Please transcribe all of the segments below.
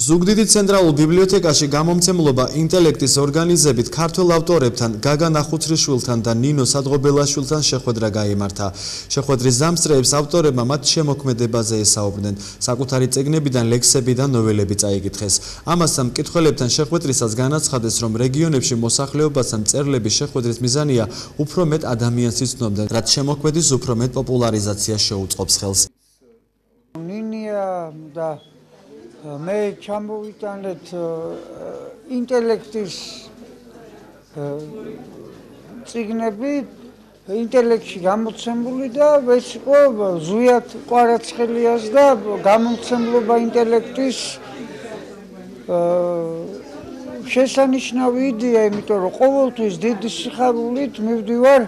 ზუგდიდი ცენტრალურ ბიბლიოთეკაში გამომცემლობა ინტელექტის ორგანიზებით ქართულ ავტორებთან გაგა ნახუცრიშვილთან და ნინო სადღობელაშვილთან შეხვედრა გამართა. შეხვედრის დამსწრეებს ავტორებმა მათ შემოქმედებაზე ესაუბრნენ. საკუთარი წიგნებიდან ლექსები და ნოველები წაიკითხეს. ამასთან მკითხველებთან შეხვედრისას განაცხადეს, რომ რეგიონებში მოსახლეობასთან წერლების შეხვედრის მიზანია უფრო მეტ ადამიანს იცნობდნენ, რაც შემოქმედის უფრო მეტ პოპულარიზაციას შეუწყობს ხელს. ნინია და მე ჩამოვიტანეთ ინტელექტის ციგნები ინტელექტში გამოცემული და ეს იყო ზუიათ ყვარაცხელიას და გამოცემლობა ინტელექტის შესანიშნავი იდეა, იმიტომ რომ ყოველთვის დიდი სიხარულით მივდივარ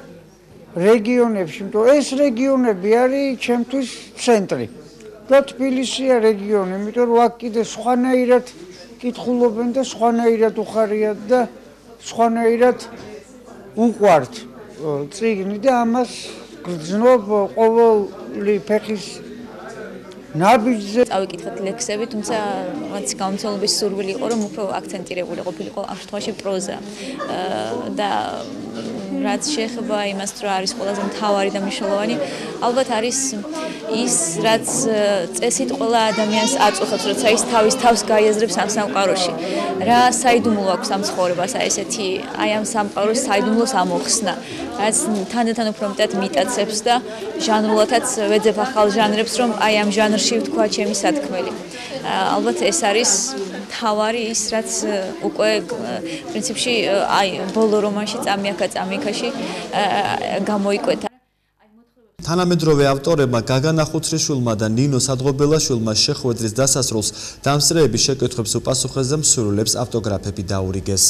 რეგიონებში, იმიტომ ეს რეგიონები არის ჩემთვის ცენტრი. და თბილისია რეგიონი, იმიტომ რომ აქ კიდე სხვანაირად კითხულობენ და სხვანაირად უხარიათ და სხვანაირად უყვართ წიგნი და ამას გძნობ ყოველი ფეხის ნაბიჯზე წავიკითხეთ ლექსები, თუმცა მათ გამოცემობის სურვილი იყო, რომ უფრო აქცენტირებული ყოფილიყო ამ შემთხვევაში პროზა. და რაც შეეხება იმას, რომ არის ყველაზე მთავარი და მნიშვნელოვანი, ალბათ არის ის, რაც წესით ყველა ადამიანს აწუხებს, როცა ის თავის თავს გაიაზრებს ამ სამყაროში. რა საიდუმლო აქვს ამ ცხოვრებას, აი ესეთი, აი ამ სამყაროს საიდუმლოს ამოხსნა. რაც თანდათან უფრო მეტად მიტაცებს და ჟანრულათაც ვეძებ ახალ ჟანრებს, რომ აი ამ ჟანრში ვთქვა ჩემი სათქმელი. ალბათ ეს არის თავარი ის რაც უკვე პრინციპში აი ბოლო რომანში წამიახა წამიქაში გამოიკვეთა თანამედროვე ავტორებმა გაგანა ხუცრიშვილმა და ნინო სადღობელაშვილმა შეხვედრის დასასრულს დამსწრეების შეკითხვებს უპასუხეს და მსურვილებს ავტოგრაფები დაურიგეს